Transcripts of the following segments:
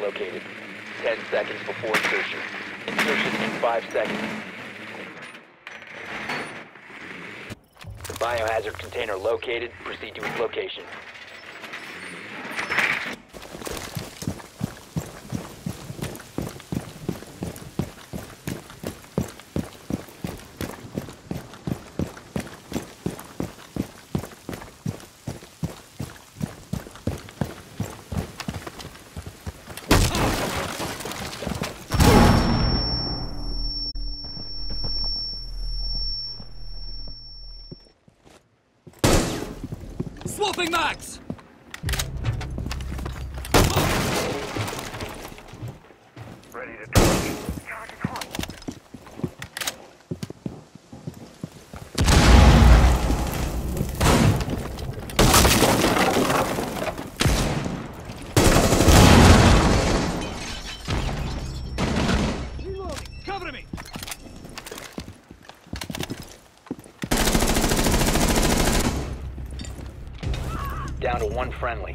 Located. 10 seconds before insertion. Insertion in 5 seconds. The biohazard container located. Proceed to its location. Swapping max! Ready to charge. Charge at point. Reloading! Cover me! Down to one friendly.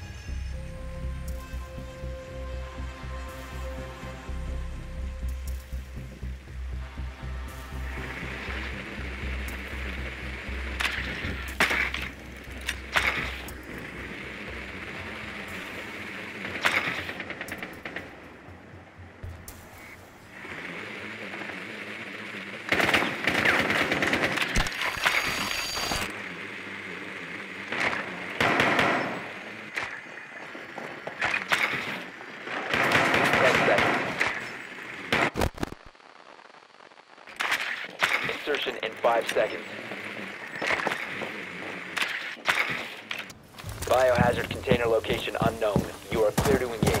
Insertion in five seconds. Biohazard container location unknown. You are clear to engage.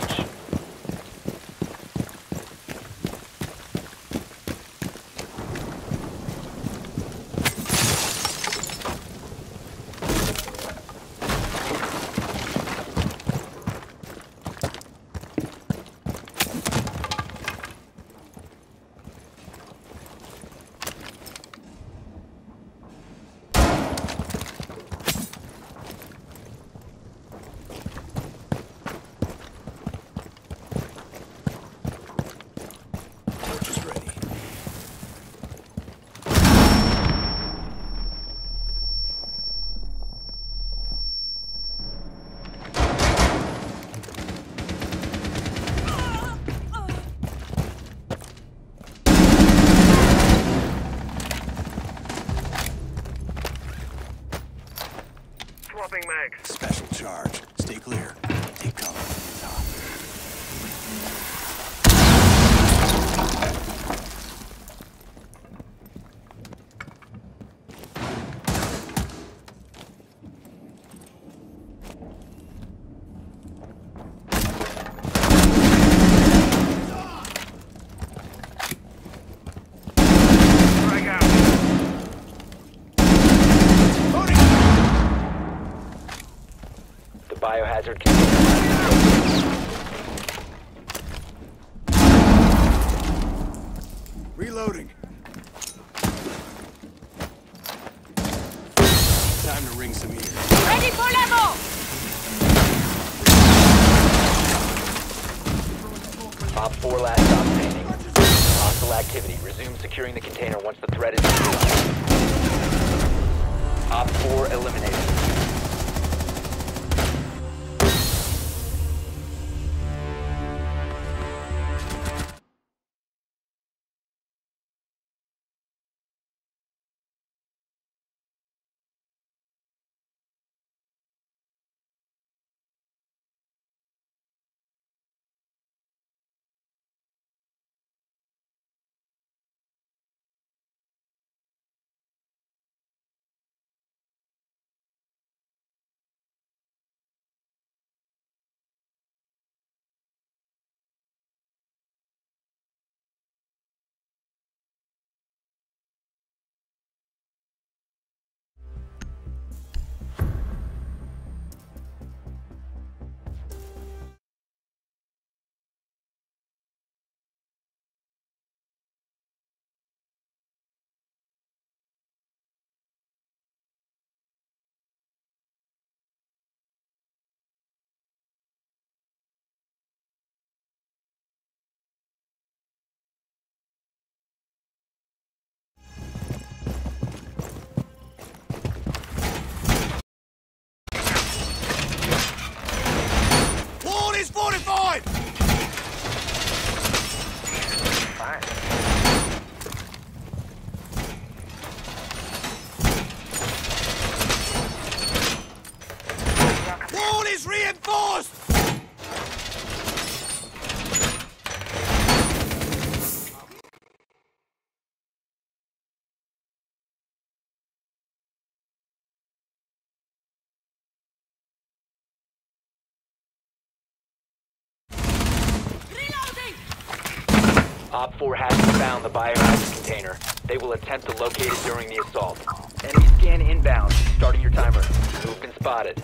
OPFOR has found the biohazard container. They will attempt to locate it during the assault. Enemy scan inbound. Starting your timer. Who've been spotted?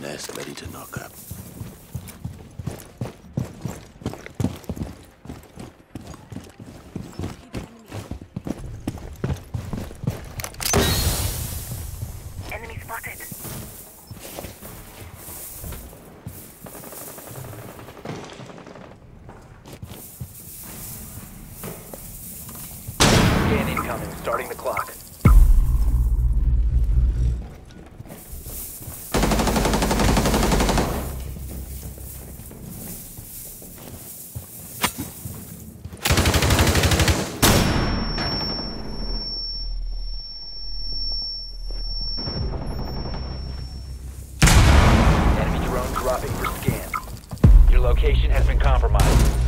Nest ready to knock up. dropping for scan. Your location has been compromised.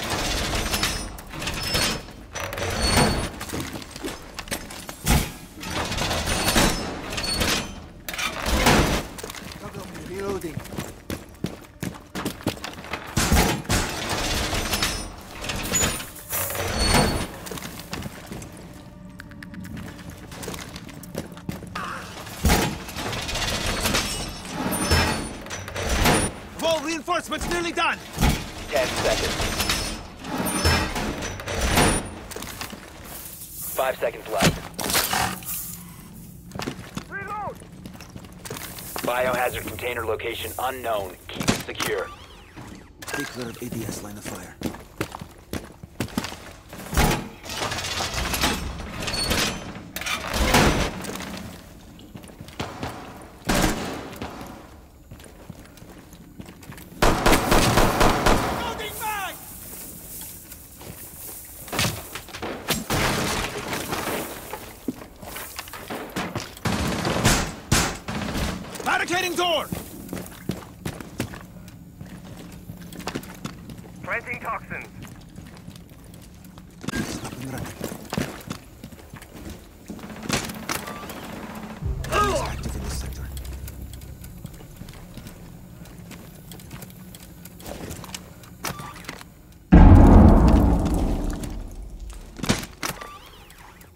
Location unknown. Keep it secure. Of ADS line of fire. Loading mag! Barricading door! Planting toxins. Up and running. Enemies active in this sector.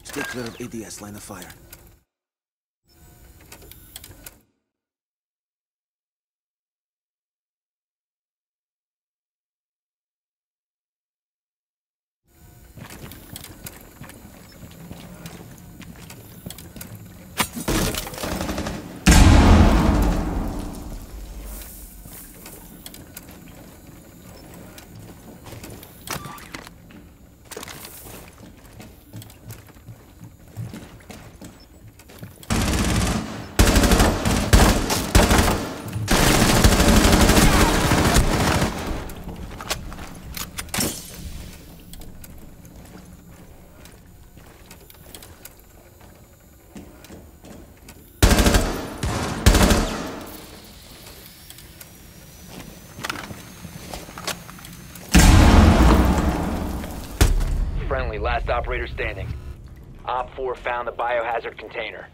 Stay ADS line of fire. Friendly, last operator standing. OPFOR found the biohazard container.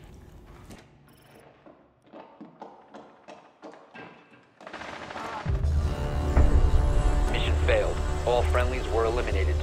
Mission failed. All friendlies were eliminated.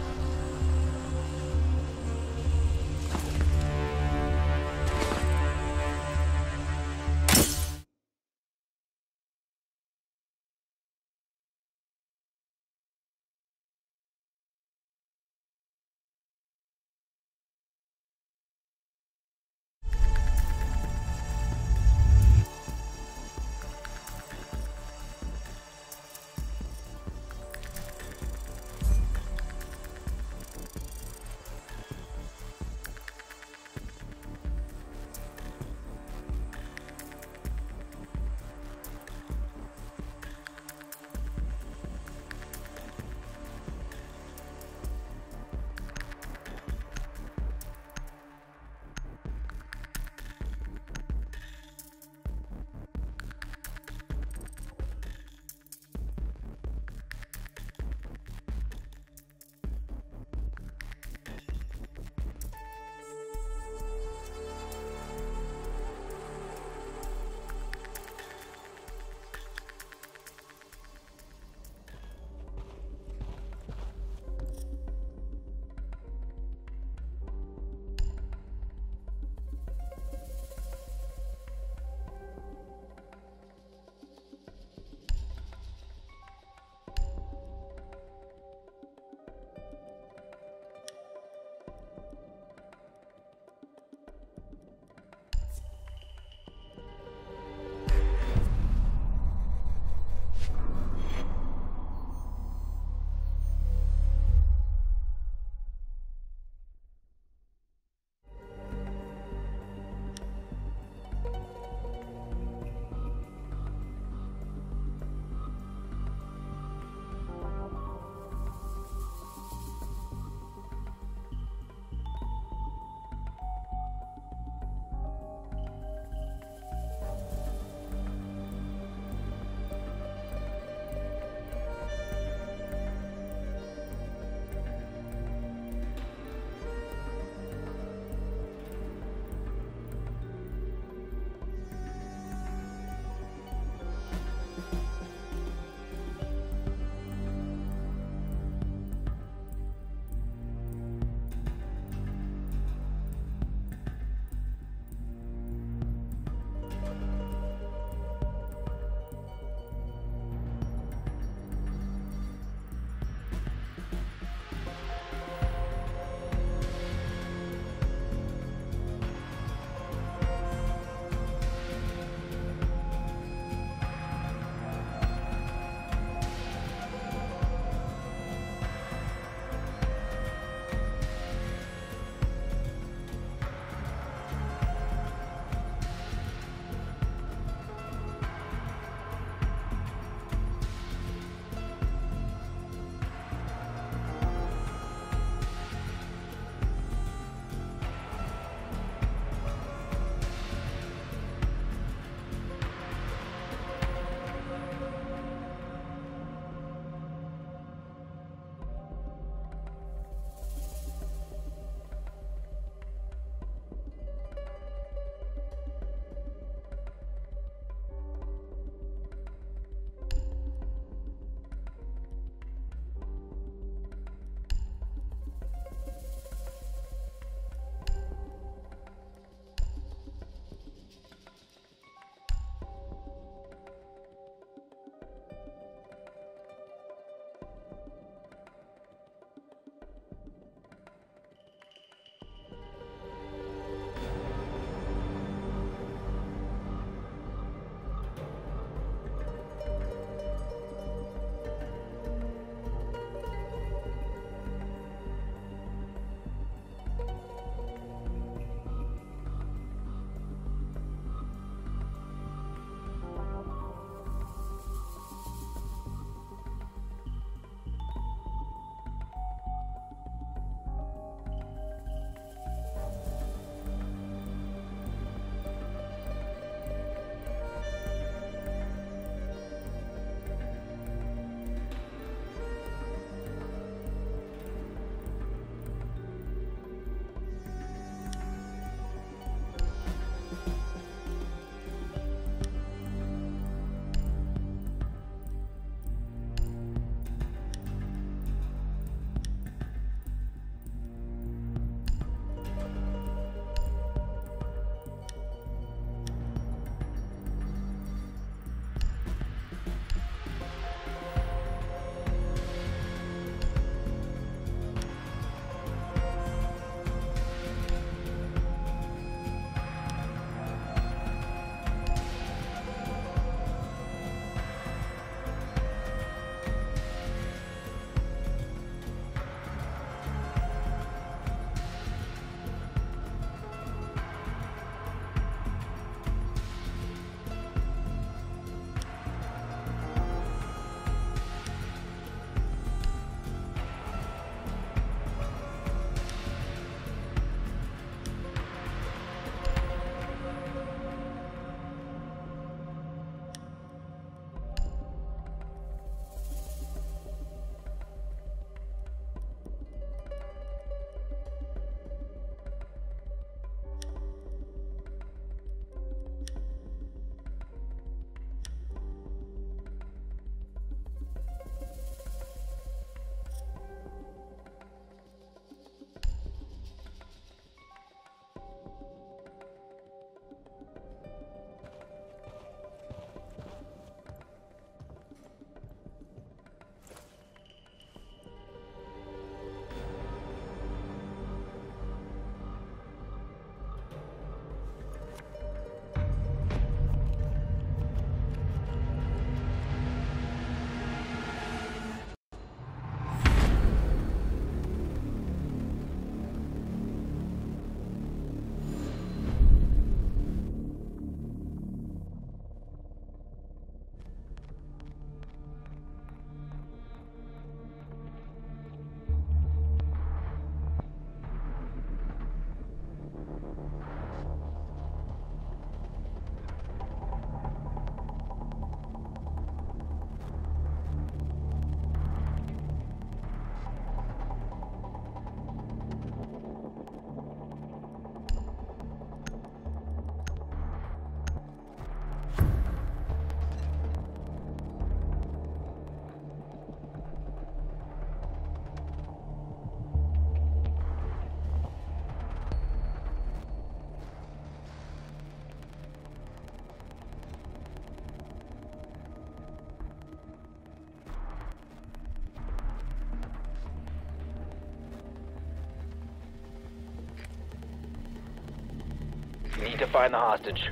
Need to find the hostage.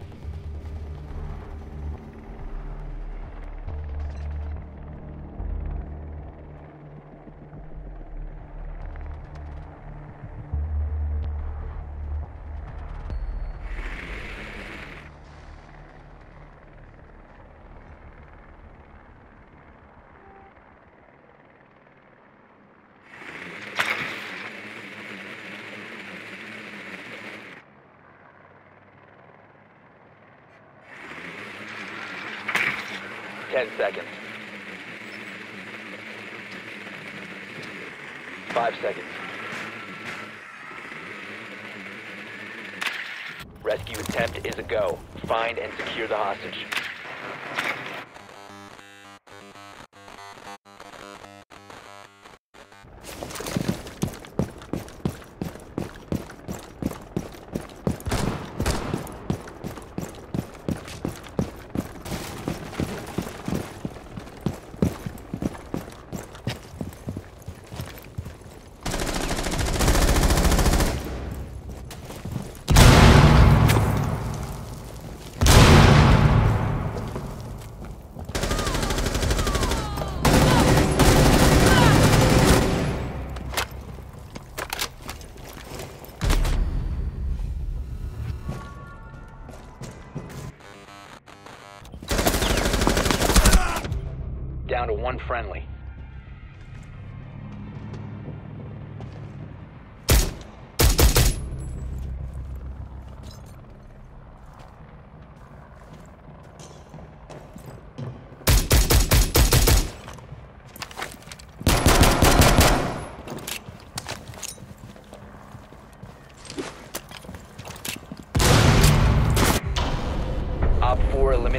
Ten seconds. Five seconds. Rescue attempt is a go. Find and secure the hostage.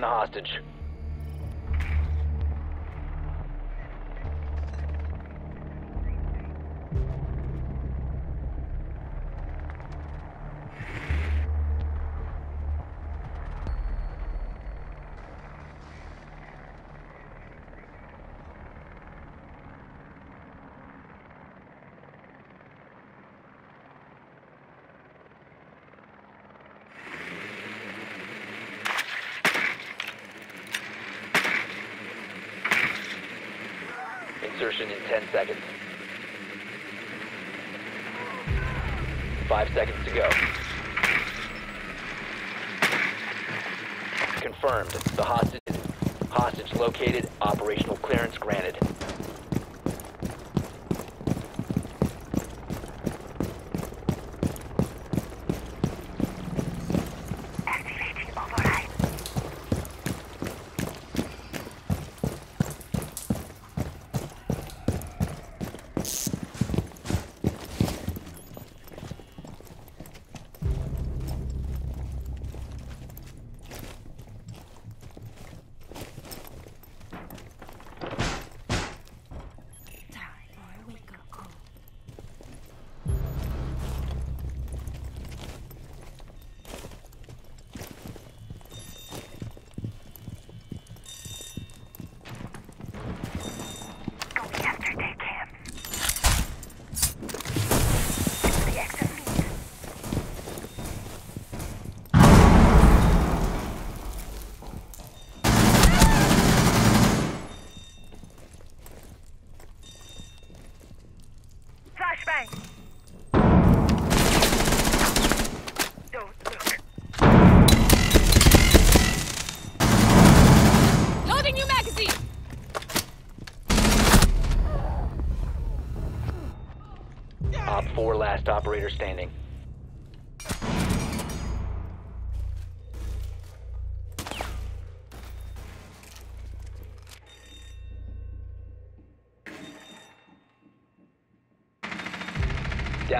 The hostage. 10 seconds. Five seconds to go. Confirmed. The hostage hostage located. Operational clearance granted.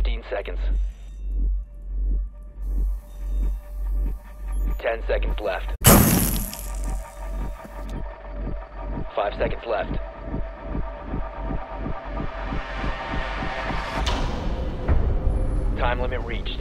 15 seconds. 10 seconds left. 5 seconds left. Time limit reached.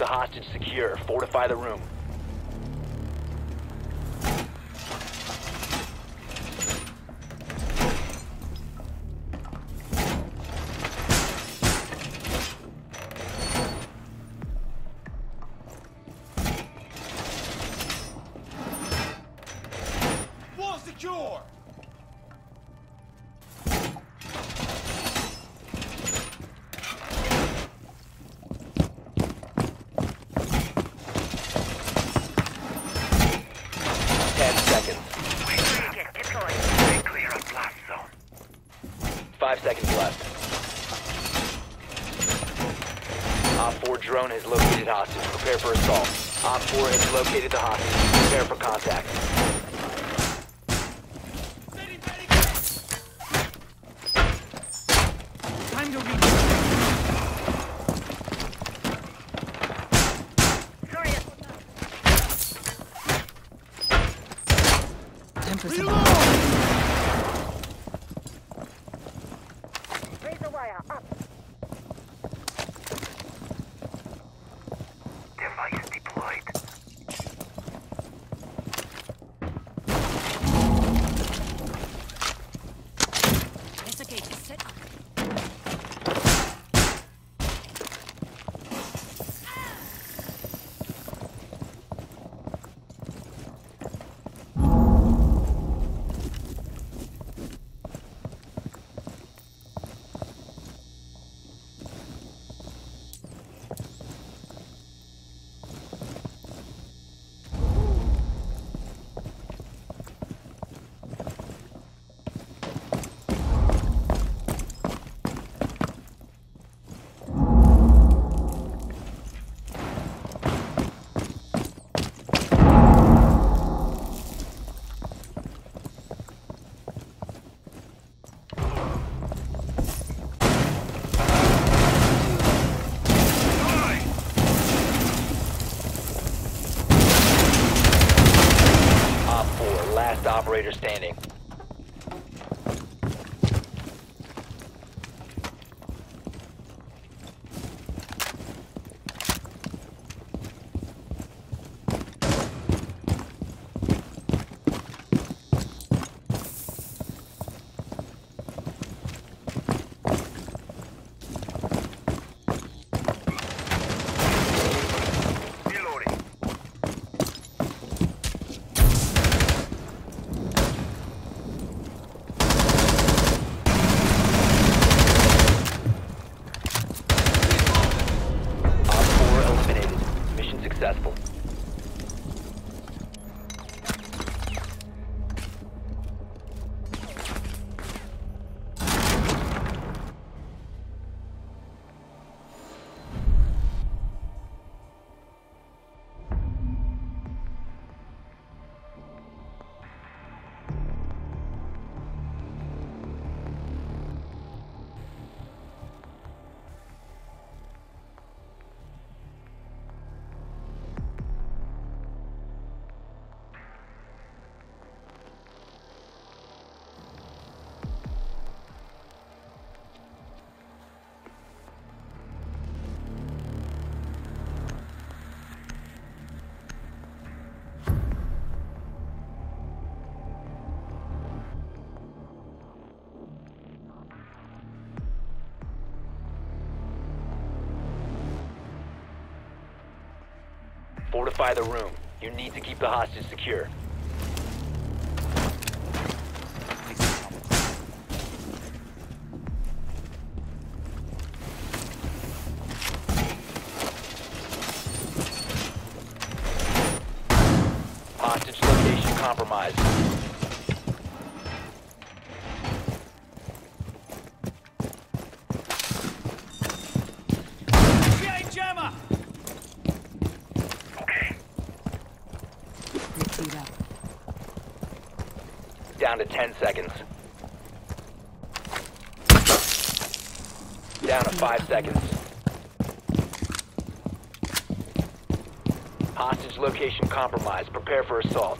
the hostage secure. Fortify the room. Hunter's Reload! Operator Fortify the room. You need to keep the hostage secure. Hostage location compromised. GA jammer! Okay. Retreat up. Down to 10 seconds. Down to 5 seconds. Hostage location compromised. Prepare for assault.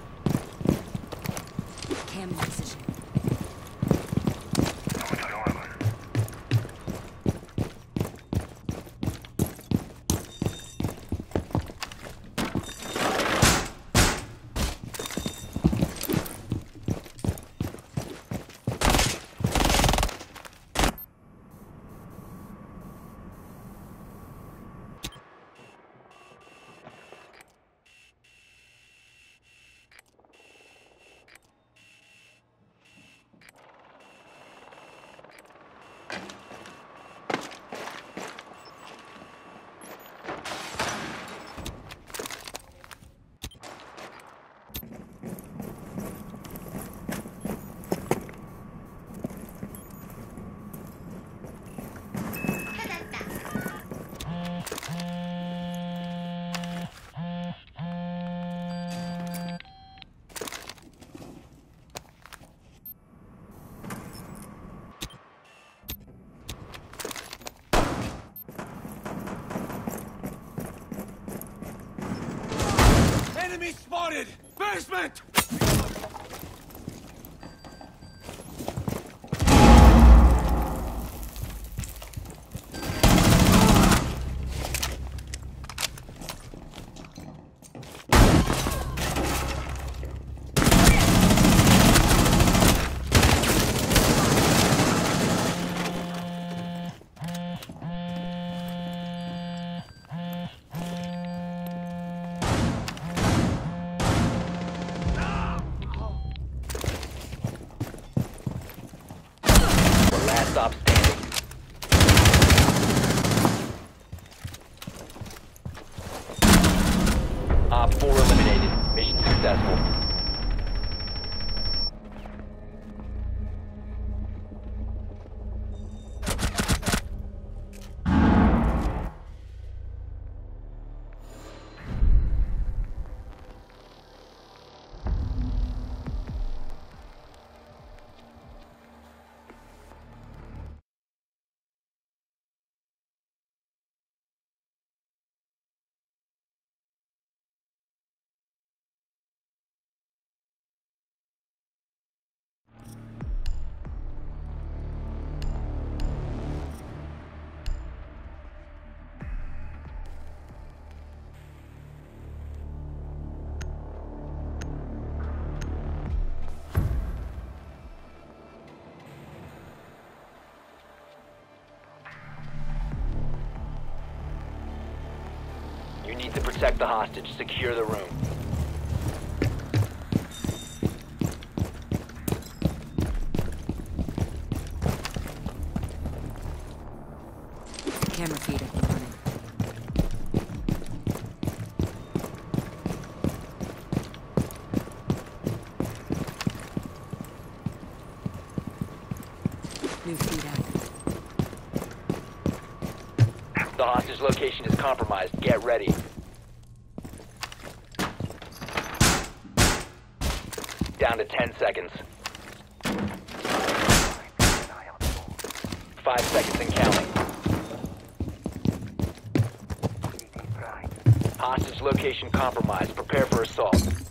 Spotted! Basement! Need to protect the hostage. Secure the room. Camera feed up and running. New feed active. The hostage location is compromised. Get ready. Down to 10 seconds. Five seconds and counting. Hostage location compromised. Prepare for assault.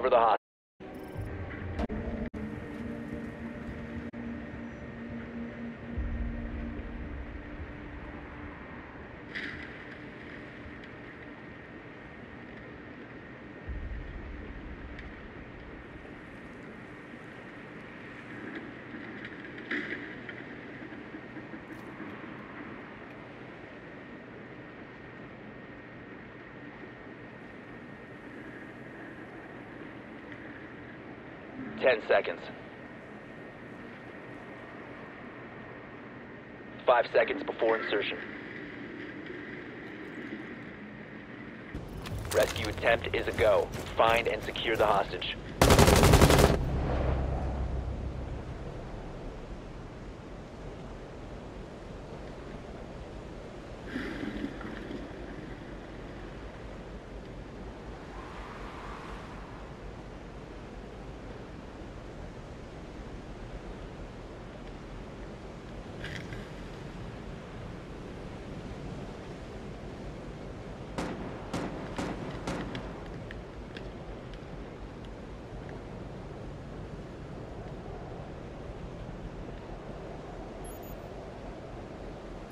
cover the hot. 10 seconds. Five seconds before insertion. Rescue attempt is a go. Find and secure the hostage.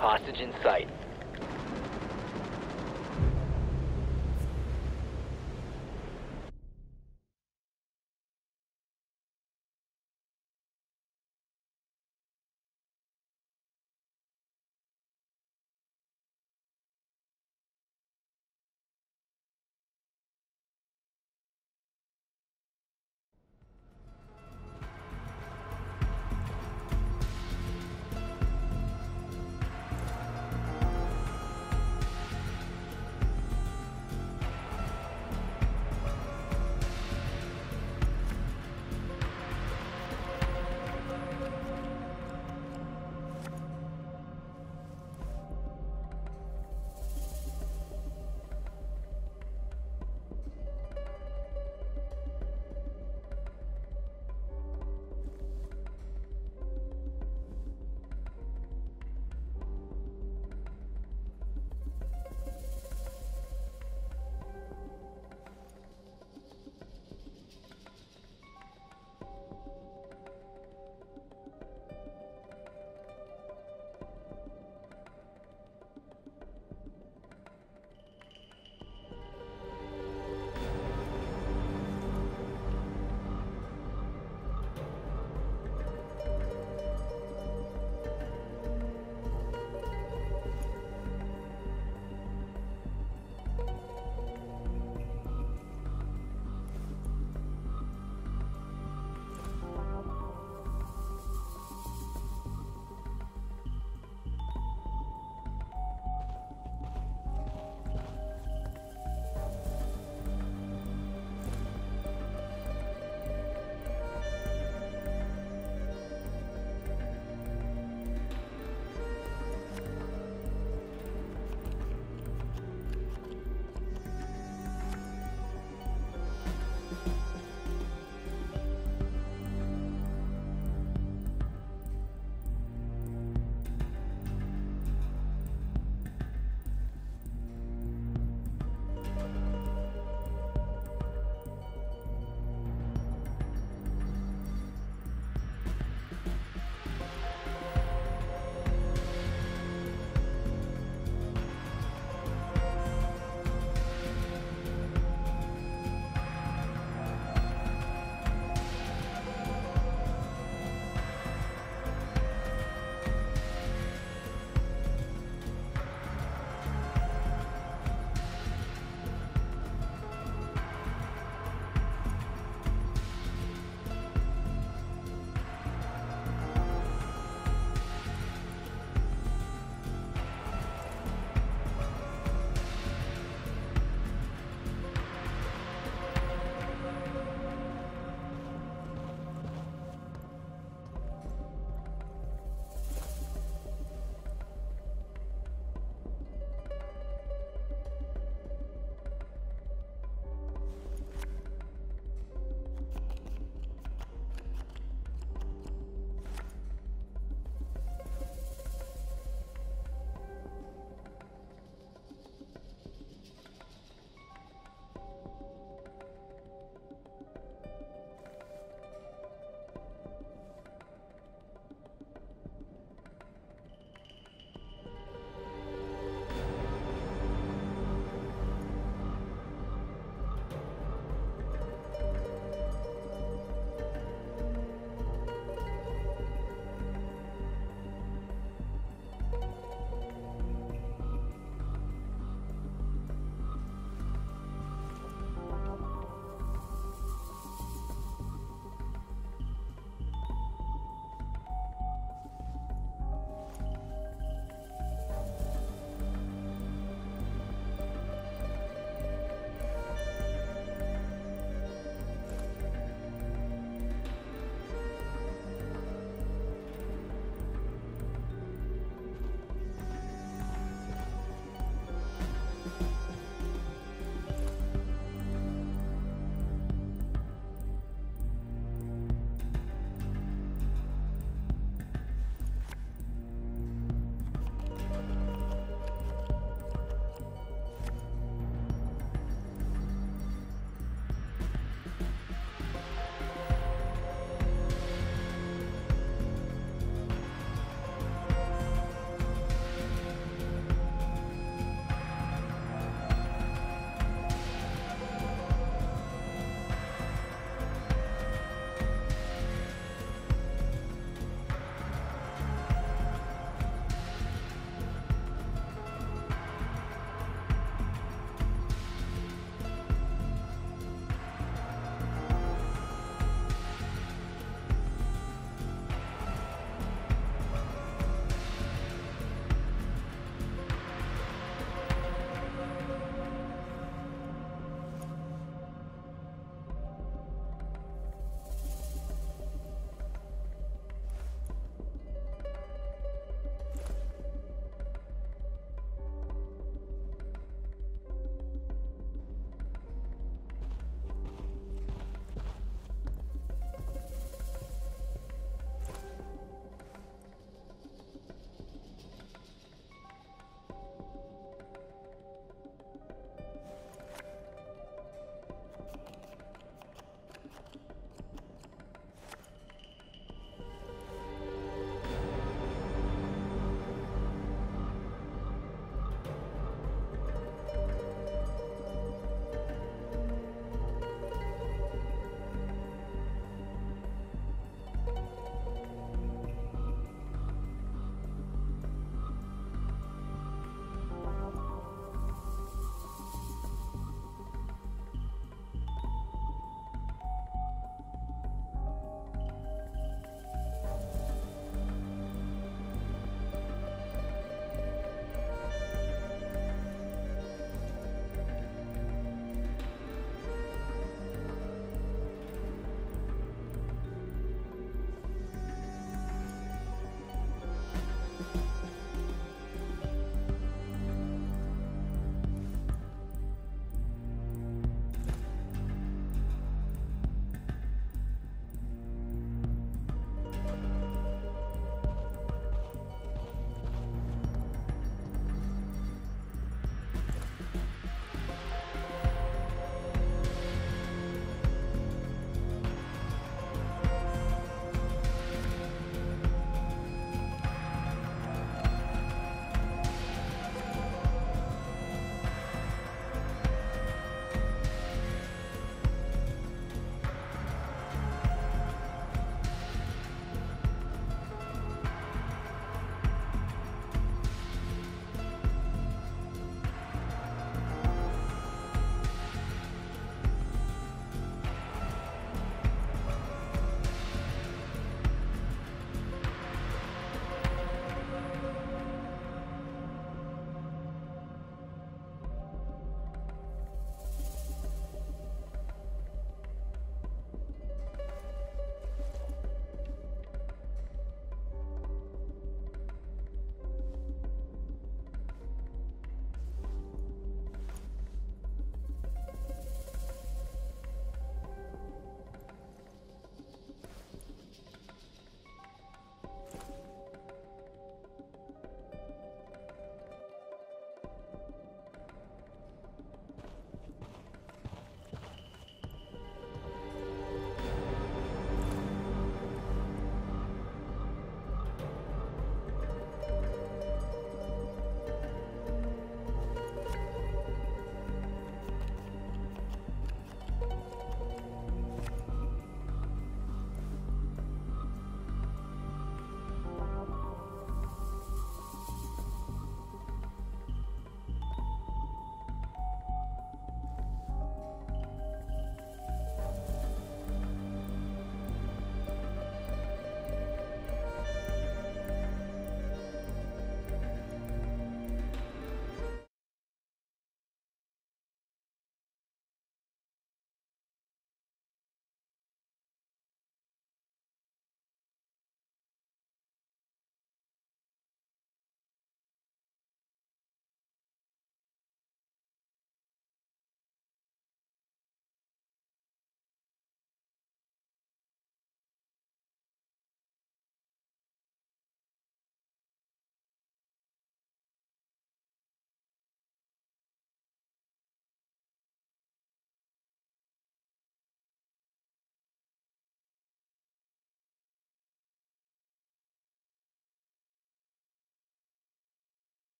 Hostage in sight.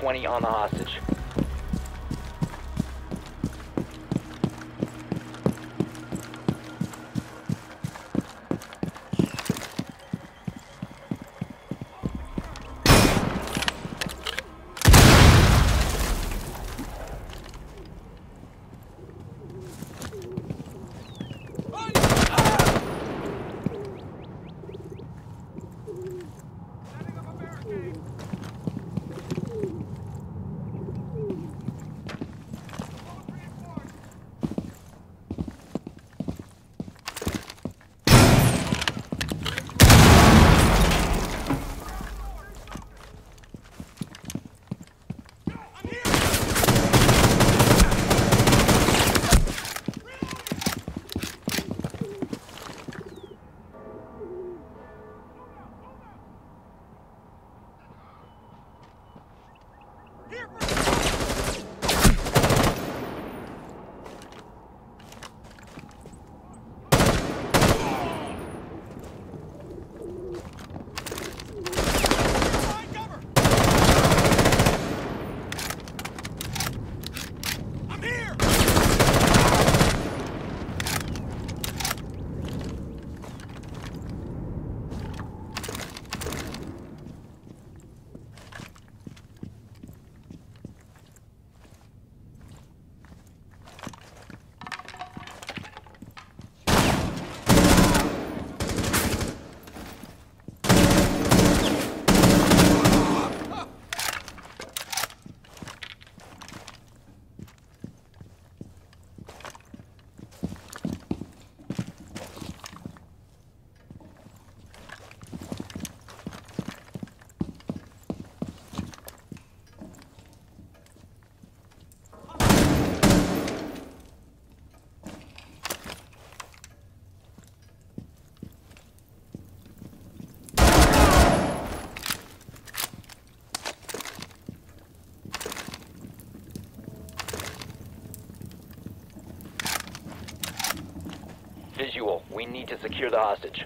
20 on the hostage. Visual. We need to secure the hostage.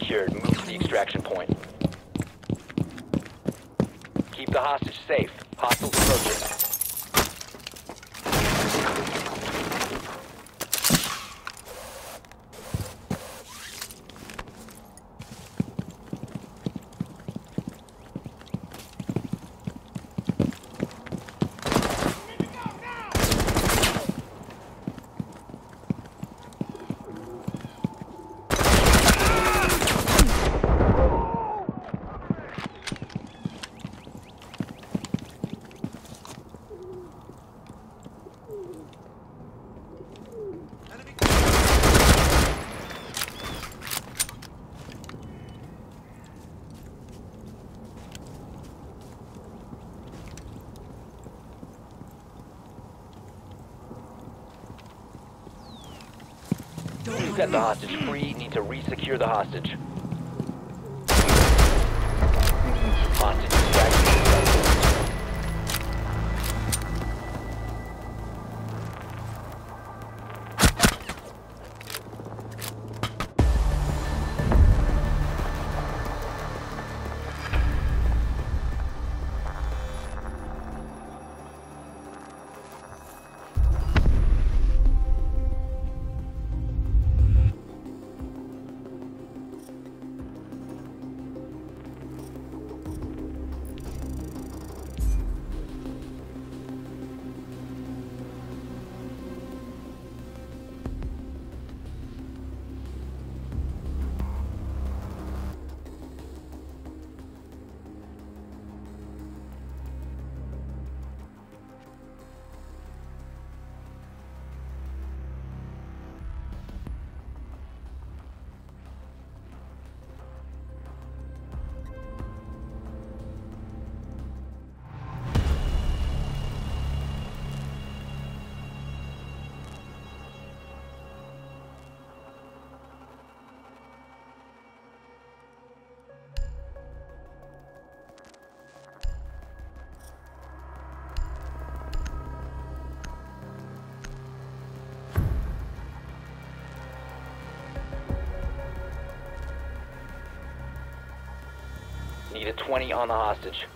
Secured. Move to the extraction point. Keep the hostage safe. Hostiles approaching. Enemy You set the hostage free. Need to re-secure the hostage. Hostage A 20 on the hostage.